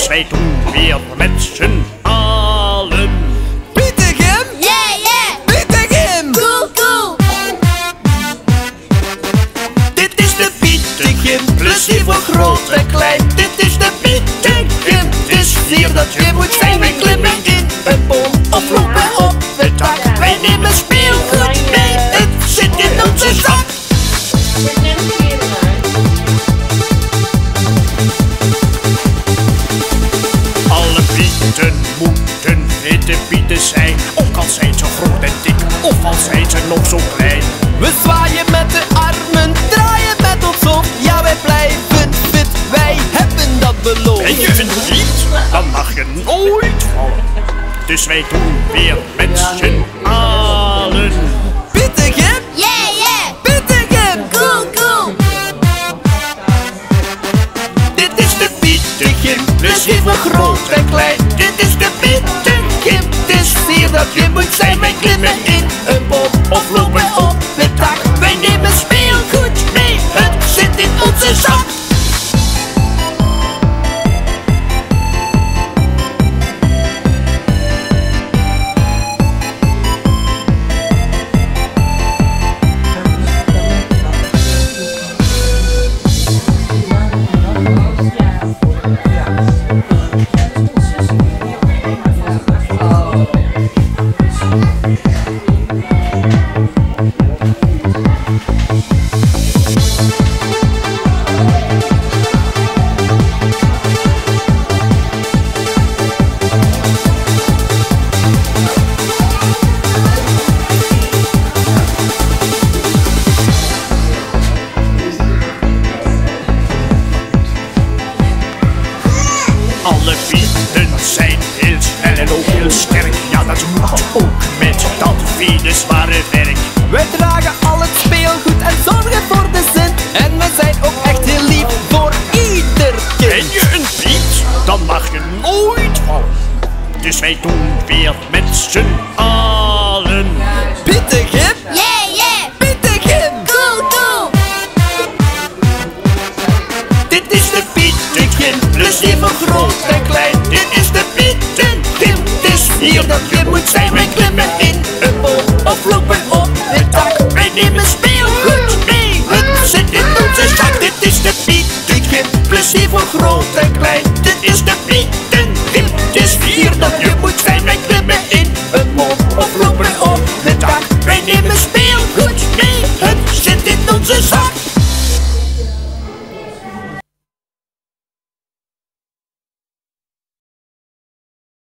dus wij doen weer met z'n allen. Pietegem, Yeah, yeah! Pietegem Cool, cool! Dit is de Pietengrim, plezier voor groot en klein. Dit is de Pietengrim, het is hier dat je moet zijn. Wij klimmen in een boom of lopen op het dak. Wij nemen pieten moeten witte pieten zijn. Ook al zijn ze groot en dik Of al zijn ze nog zo klein. We zwaaien met de armen, draaien met ons op. Ja, wij blijven fit, wij hebben dat beloofd. Ben je een piet, dan mag je nooit vallen. Dus wij doen weer met z'n allen Pietegem, Yeah, yeah! Pietegem Cool, cool! Dit is de Pietengim, plezier voor Alle pieten zijn heel snel en ook heel sterk. Ja dat moet ook met dat zware werk. We dragen al het speelgoed en zorgen voor de cent. En we zijn ook echt heel lief voor ieder Ben kind je een piet, dan mag je nooit. Vallen Dus wij doen weer met z'n allen groot en klein. Dit is de Pietengim, het is hier dat je moet zijn.